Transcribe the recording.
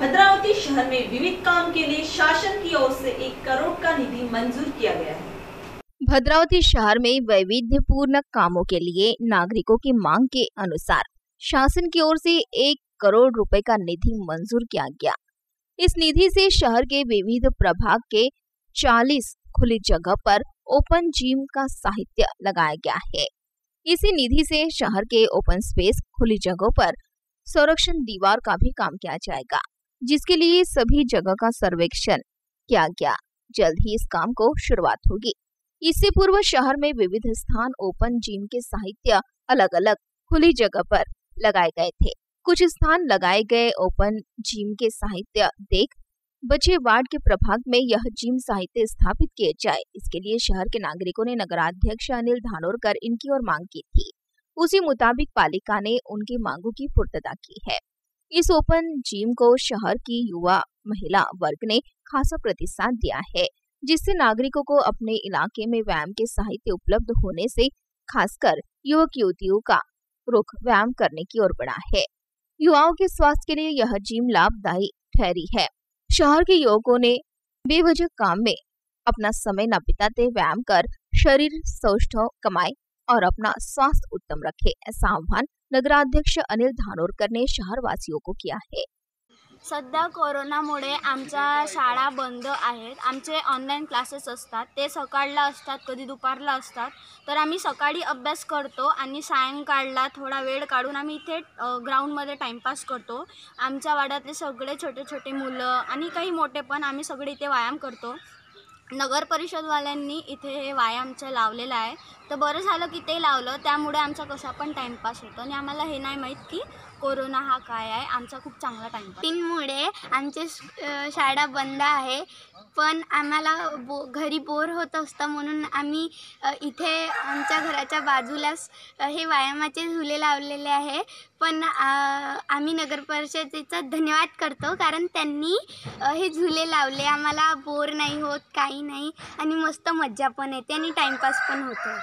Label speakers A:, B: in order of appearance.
A: भद्रावती शहर में विविध काम के लिए शासन की ओर से एक करोड़ का निधि मंजूर किया गया है।
B: भद्रावती शहर में वैविध्यपूर्ण कामों के लिए नागरिकों की मांग के अनुसार शासन की ओर से एक करोड़ रुपए का निधि मंजूर किया गया। इस निधि से शहर के विविध प्रभाग के 40 खुली जगह पर ओपन जिम का साहित्य लगाया गया है। इसी निधि से शहर के ओपन स्पेस खुली जगहों पर संरक्षण दीवार का भी काम किया जाएगा। जिसके लिए सभी जगह का सर्वेक्षण किया गया। जल्द ही इस काम को शुरुआत होगी। इससे पूर्व शहर में विविध स्थान ओपन जिम के साहित्य अलग अलग खुली जगह पर लगाए गए थे। कुछ स्थान लगाए गए ओपन जिम के साहित्य देख बचे वार्ड के प्रभाग में यह जिम साहित्य स्थापित किए जाए। इसके लिए शहर के नागरिकों ने नगराध्यक्ष अनिल धानोरकर इनकी ओर मांग की थी। उसी मुताबिक पालिका ने उनकी मांगों की पूर्तता की है। इस ओपन जिम को शहर की युवा महिला वर्ग ने खासा प्रतिसाद दिया है, जिससे नागरिकों को अपने इलाके में व्यायाम के साहित्य उपलब्ध होने से खासकर युवक युवतियों का रुख व्यायाम करने की ओर बढ़ा है। युवाओं के स्वास्थ्य के लिए यह जिम लाभदायी ठहरी है। शहर के युवकों ने बेवजह काम में अपना समय न बिताते व्यायाम कर शरीर सौष्ठव कमाए और अपना स्वास्थ्य उत्तम रखे, ऐसा आह्वान नगराध्यक्ष अनिल धानोरकरने शहर को किया है।
C: सध्या कोरोनामुळे आमच्या शाळा बंद आहेत. आमचे ऑनलाईन क्लासेस असतात. ते सकाळला असतात कधी दुपारला असतात. तर आम्ही सकाळी अभ्यास करतो आणि सायंकाळला थोडा वेळ काढून आम्ही इथे ग्राउंडमध्ये टाईमपास करतो. आमच्या वाड्यातले सगळे छोटे छोटे मुलं आणि काही मोठे पण आम्ही सगळे इथे व्यायाम करतो. नगर परिषदवाल्यांनी इथे हे व्यायामचं लावलेलं आहे. तर बरं झालं की ते लावलं. त्यामुळे आमचा कसा पण टाईमपास होतो. आणि आम्हाला हे नाही माहीत की कोरोना हा काय आहे. आमचा खूप चांगला टाईमपास
D: तीनमुळे आमचे शाळा बंद आहे. पण आम्हाला बो घरी बोर होत असतं. म्हणून आम्ही इथे आमच्या घराच्या बाजूलाच हे व्यायामाचे झुले लावलेले आहे. पण आम्ही नगर परिषदेचा धन्यवाद करतो. कारण त्यांनी हे झुले लावले. आम्हाला बोर नाही होत काही नाही. आणि मस्त मज्जा पण येते. आणि टाईमपास पण होतो.